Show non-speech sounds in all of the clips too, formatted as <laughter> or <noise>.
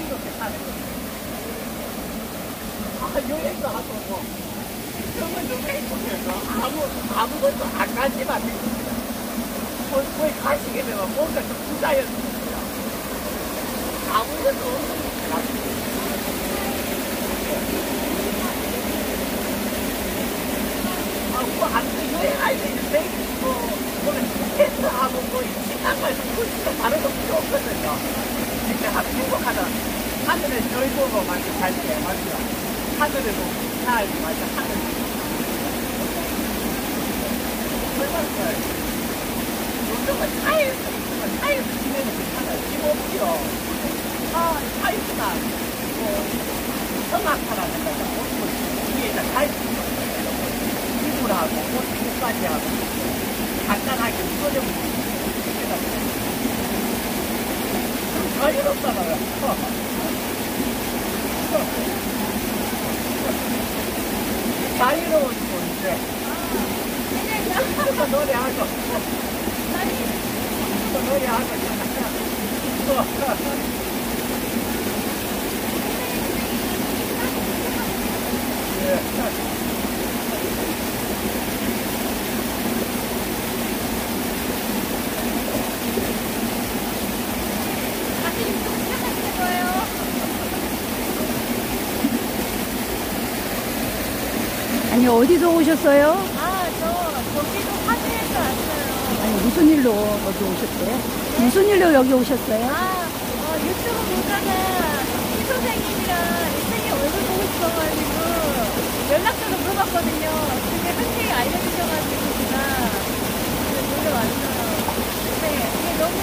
이거. 아, 뭐. 아무것도 안 가지만 거의 가시게 되면 뭔가 좀 부자였습니다. 아무것도 같아요. 아, 뭐, 아무튼 여행할 때 이제 뭐, 뭐, 텐트하고 뭐, 가서 뭐, 진짜 다른 거 필요 없거든요. 아주 행복하다. 하늘에 별 보고 완전 잘 때, 맞죠? 하늘에도 잘, 완전 하늘. 얼마나. 요즘은 차에서, 있으면 차에서 지내는 괜찮아요. 집 없지요. 아, 차 있으나, 뭐, 성악하라는 거가, 뭐, 위에다 잘 기부하고, 꽃까지 하고, 간단하게 이거좀 자유롭잖아요. 자유로운 존재. 또 노래하고, 또 노래하고, 예. 아니 어디서 오셨어요? 아, 저 경기도 화주에서 왔어요. 아니 무슨 일로 여기 오셨어요? 무슨 일로 여기 오셨어요? 아, 어, 유튜브 보다가 이 선생님이랑 이 선생님 얼굴 보고 싶어가지고 연락처를 물어봤거든요. 근데 선생님이 알려주셔가지고 제가 놀러왔어요. 네, 이게 너무,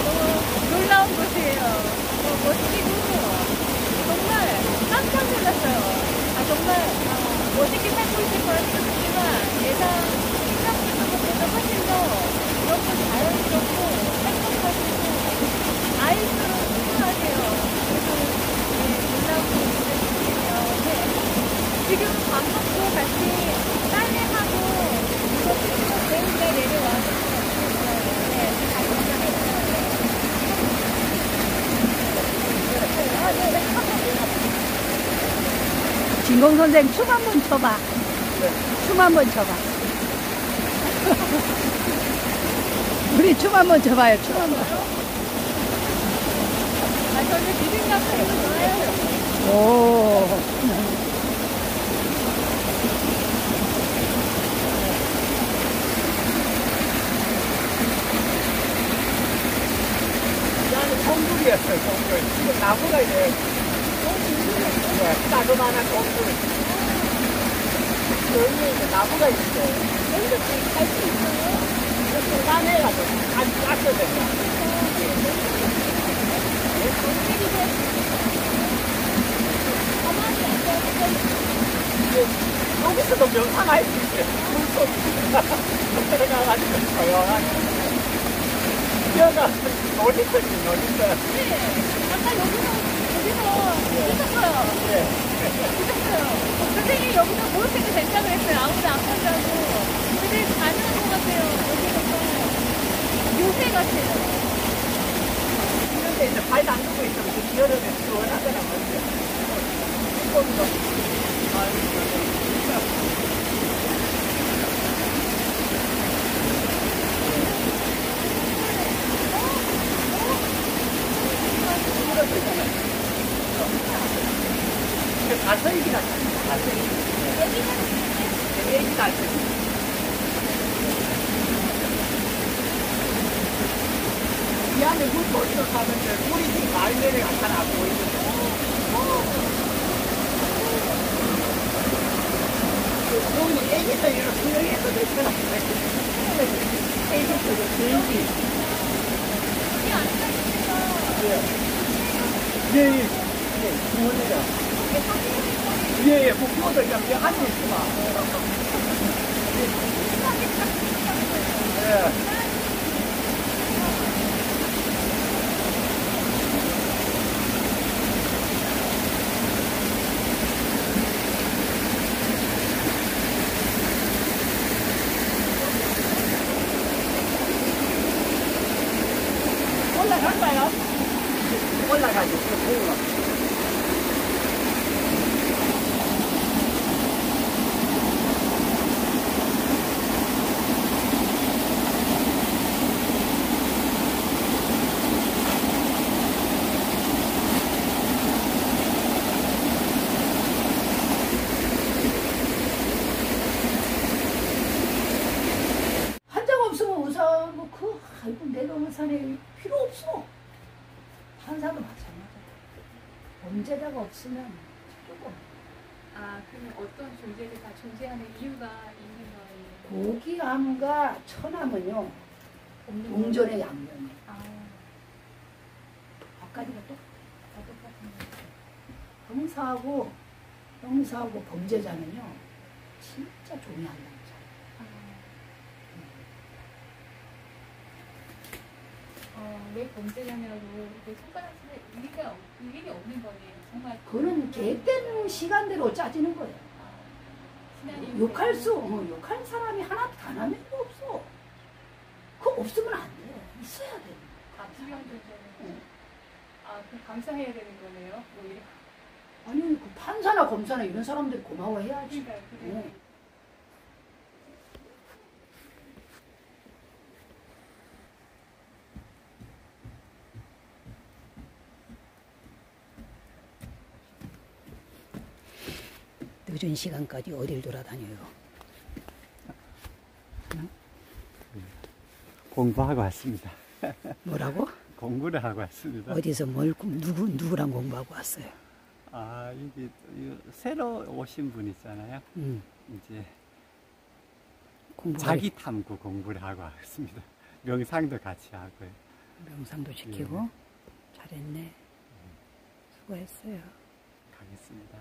너무 놀라운 곳이에요. 어, 멋지고 정말 깜짝 놀랐어요. 아, 정말 어, 멋있게 살고 있을 거라 생각했지만 예상 생각했던 것보다 훨씬 더 너무 자연스럽고 행복하시고 아이들은 순하세요. 그래서 네, 놀라고 있으시네요. 네. 지금 밥 먹고 같이 딸내하고 이거 찍고 배운데 내려와서 네, 잘 감사해요. 아, 네, 네. 진공 선생 춤 한 번 춰봐. 춤 한 번 춰봐. <laughs> 우리 춤 한 번 춰봐요. 춤 한 번. 아, 저는 비빔밥 좋아해요. 오. 나는 동굴. 지금 나무가 이제, 네, 따그만한 동굴. 여기 이제 나무가 있어요. 여기서 갈수 있어요. 이렇게 까내가지고, 안 땄거든요. 여기서도 명상할 수 있어요. 물속 들어가가지고 조용하게. 뛰어가, 놀이터지, 놀이터. 아까 여기서, 여기서. 있었어요. 선생님이 여기서 모욕해도 된다고 했어요. 아무도 안 간다고. 근데 가능한 것 같아요. 여기가 좀 요새 같아요. 이런데 이제 발 담그고 있으면 좀 여름에 시원하더란 말이에요. 조금도. 아이고, 이것도 있잖아요. 이게 가설기라 가설기. 애기 가설기. 이 안에 물고기도 사는데 물이 지금 많이 내려가서 안 보이거든요. 여기 애기들 이렇게 수영해서 됐잖아. 애기들도 비행기. 예, 예. 예, 부모님이다. 예, 예, 목표도 여기 앉아 있구만. 예. 올라갈까요? 올라 아이고 내가 그 산에 필요 없어. 판사도 마찬가지야. 범죄자가 없으면 조금 아, 그러면 어떤 존재를 다 존재하는 이유가 있는 거예요? 고기함과 천함은요 없는 동전의 양면이에요. 아, 똑다 똑같은 거. 형사하고 형사하고 범죄자는요 진짜 종이 안 남자. 아. 어, 왜왜 손가락질에 일리가 없- 일일이 없는 거네요. 정말 그거는 계획된 시간대로 짜지는 거예요. 욕할 수, 어, 욕할 사람이 하나 단한 명도 없어. 그거 없으면 안 돼. 있어야 돼. 응. 아, 그 감사해야 되는 거네요. 뭐 이렇게 아니 그 판사나 검사나 이런 사람들이 고마워해야지. 그러니까 그래. 응. 늦은 시간까지 어딜 돌아다녀요? 공부하고 왔습니다. 뭐라고? <laughs> 공부를 하고 왔습니다. 어디서 뭘 공- 누구 누구랑 공부하고 왔어요? 아, 여기 이 새로 오신 분 있잖아요. 음, 이제 공부 자기 탐구 공부를 하고 왔습니다. <laughs> 명상도 같이 하고요. 명상도 시키고 잘했네. 수고했어요. 가겠습니다.